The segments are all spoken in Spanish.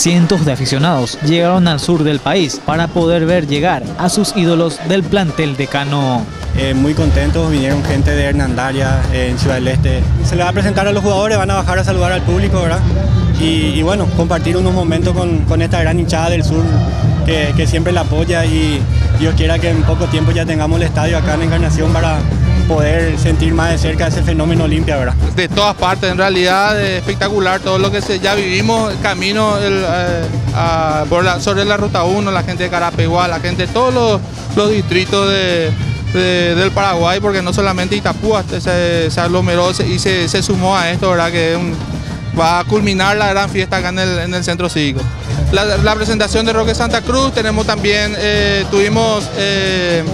cientos de aficionados llegaron al sur del país para poder ver llegar a sus ídolos del plantel decano. Eh, muy contentos, vinieron gente de Hernandaria en Ciudad del Este. Se le va a presentar a los jugadores, van a bajar a saludar al público, ¿verdad? Y, bueno, compartir unos momentos con, esta gran hinchada del sur que siempre la apoya y Dios quiera que en poco tiempo ya tengamos el estadio acá en Encarnación para poder sentir más de cerca ese fenómeno Olimpia, ¿verdad? De todas partes, en realidad espectacular todo lo que se, ya vivimos, camino eh, sobre la ruta 1, la gente de Carapeguá, la gente de todos los, distritos del Paraguay, porque no solamente Itapúa se, se aglomeró y se, sumó a esto, ¿verdad? Que va a culminar la gran fiesta acá en el, centro cívico. La, presentación de Roque Santa Cruz, tenemos también, eh, tuvimos eh,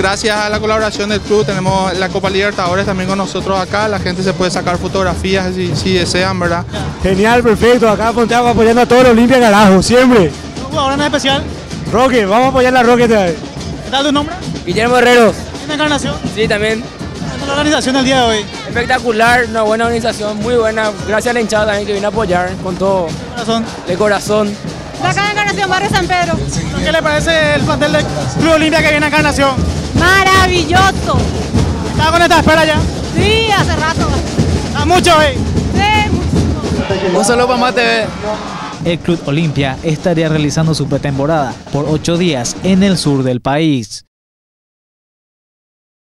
Gracias a la colaboración del club tenemos la Copa Libertadores también con nosotros acá. La gente se puede sacar fotografías si, desean, ¿verdad? Genial, perfecto. Acá Ponteago apoyando a todos los Olimpia Carajo, siempre. ¿Un en especial? Roque, vamos a apoyar a Roque vez. ¿Qué tal tu nombre? Guillermo Herrero. ¿En encarnación? Sí, también. ¿Cómo la organización del día de hoy? Espectacular, una buena organización, muy buena. Gracias a la hinchada también que vino a apoyar con todo. De corazón. De corazón. De acá de Encarnación, Barrio San Pedro. ¿Qué le parece el plantel del Club Olimpia que viene a Encarnación? Maravilloso. ¿Estaba con esta espera ya? Sí, hace rato. ¿Está mucho hoy? Sí, muchísimo. Un saludo para Mate. El Club Olimpia estaría realizando su pretemporada por ocho días en el sur del país.